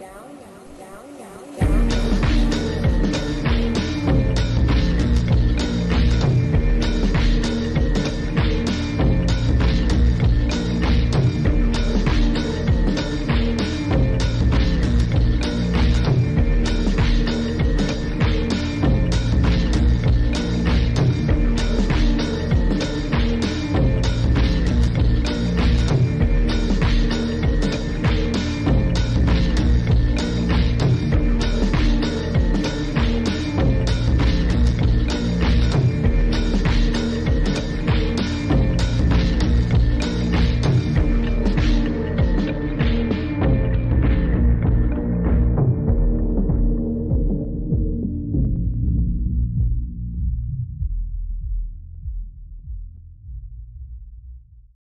down